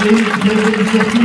Et vous